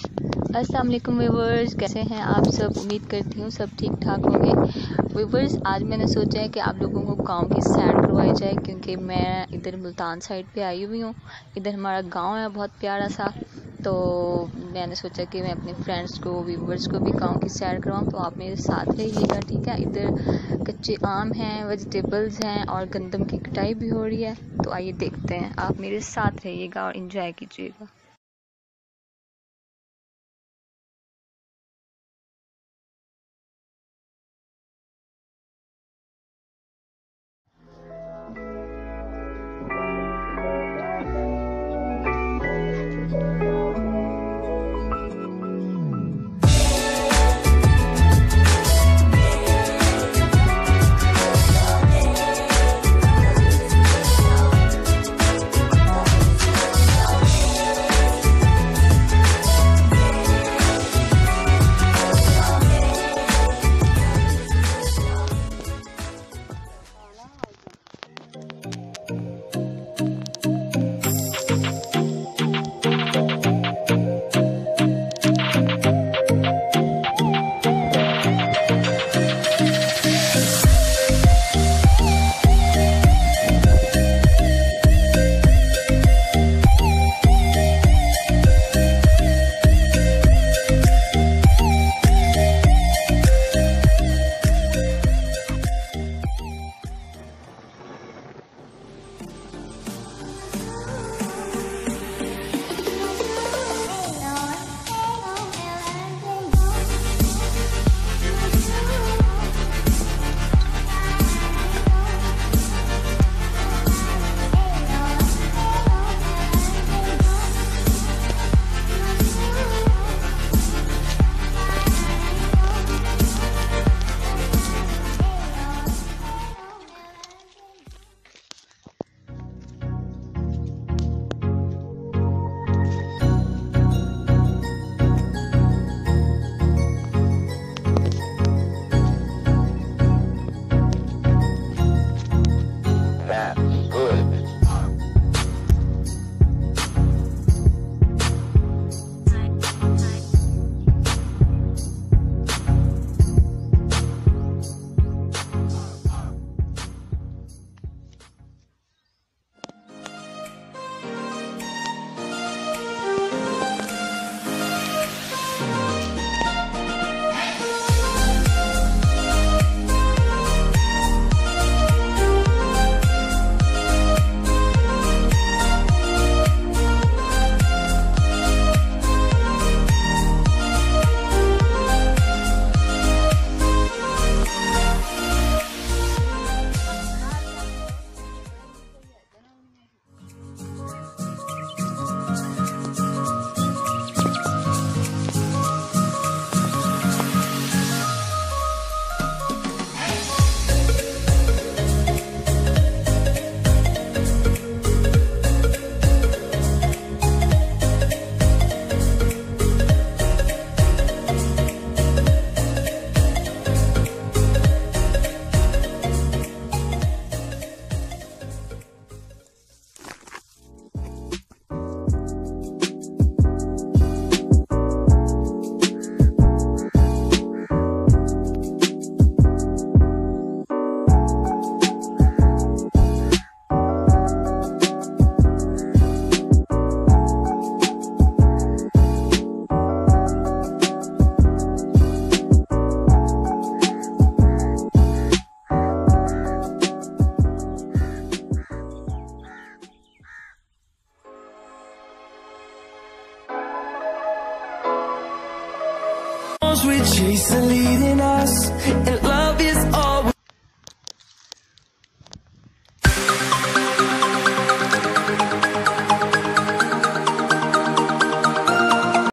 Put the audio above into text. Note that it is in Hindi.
अस्सलाम वालेकुम व्यूवर्स, कैसे हैं आप सब? उम्मीद करती हूँ सब ठीक ठाक होंगे। व्यूवर्स, आज मैंने सोचा है कि आप लोगों को गाँव की सैर करवाई जाए, क्योंकि मैं इधर मुल्तान साइड पे आई हुई हूँ। इधर हमारा गाँव है, बहुत प्यारा सा। तो मैंने सोचा कि मैं अपने फ्रेंड्स को, व्यूवर्स को भी गाँव की सैर करवाऊँ। तो आप मेरे साथ रहिएगा, ठीक है? इधर कच्चे आम हैं वेजिटेबल्स हैं और गंदम की कटाई भी हो रही है। तो आइए देखते हैं। आप मेरे साथ रहिएगा और इन्जॉय कीजिएगा। We chase are leading us